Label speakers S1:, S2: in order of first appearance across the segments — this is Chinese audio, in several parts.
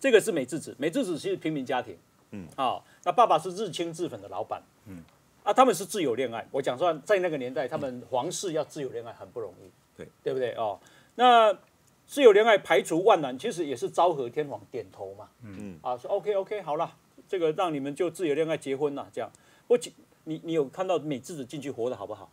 S1: 这个是美智子，美智子是平民家庭，嗯，好、那爸爸是日清制粉的老板，嗯，啊，他们是自由恋爱。我讲说，在那个年代，他们皇室要自由恋爱很不容易，
S2: 对。
S1: 对不对？哦？那自由恋爱排除万难，其实也是昭和天皇点头嘛，嗯。啊，说 OK OK 好了，这个让你们就自由恋爱结婚了，这样。我其你你有看到美智子进去活得好不好？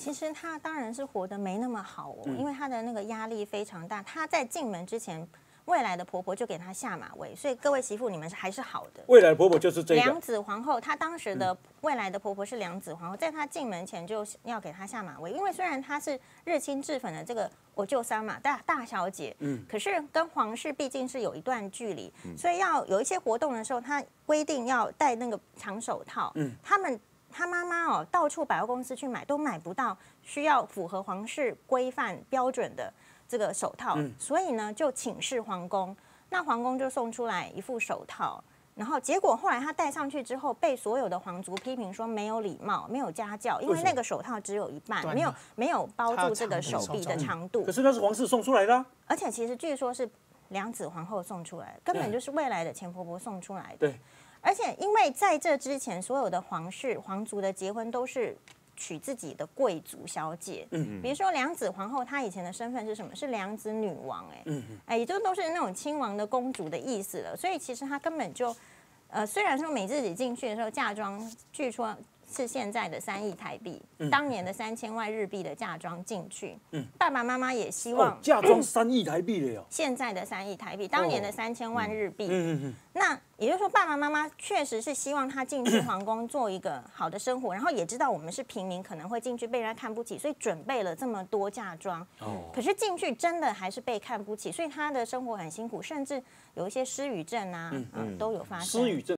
S3: 其实她当然是活得没那么好
S1: 嗯
S3: 哦，因为她的那个压力非常大。她在进门之前，未来的婆婆就给她下马威，所以各位媳妇你们是还是好的。
S1: 未来的婆婆就是这
S3: 梁
S1: 个，
S3: 子皇后，她当时的未来的婆婆是梁子皇后，在她进门前就要给她下马威，因为虽然她是日清制粉的这个我舅三嘛大大小姐，嗯，可是跟皇室毕竟是有一段距离，所以要有一些活动的时候，她规定要戴那个长手套，嗯，他们。她妈妈哦，到处百货公司去买都买不到需要符合皇室规范标准的这个手套，所以呢就请示皇宫，那皇宫就送出来一副手套，然后结果后来他戴上去之后，被所有的皇族批评说没有礼貌、没有家教，因
S1: 为
S3: 那个手套只有一半，没有没有包住这个手臂的长度。
S1: 可，是那是皇室送出来的啊、
S3: 而且其实据说是梁子皇后送出来的，根本就是未来的前婆婆送出来的。
S1: 对，
S3: 而且因为在这之前，所有的皇室皇族的结婚都是。娶自己的贵族小姐，嗯，比如说梁子皇后，她以前的身份是什么？是梁子女王、哎，嗯，哎，也就都是那种亲王的公主的意思了。所以其实她根本就，呃，虽然说美智子进去的时候嫁妆，据说是现在的三亿台币，当年的三千万日币的嫁妆进去，嗯，爸爸妈妈也希望
S1: 哦，嫁妆三亿台币了哟。
S3: 现在的三亿台币，当年的三千万日币。
S1: 嗯嗯嗯，
S3: 那也就是说，爸爸妈妈确实是希望他进去皇宫做一个好的生活，然后也知道我们是平民，可能会进去被人家看不起，所以准备了这么多嫁妆。
S1: 哦，
S3: 可是进去真的还是被看不起，所以他的生活很辛苦，甚至有一些失语症啊，嗯，都有发生。
S1: 失语症。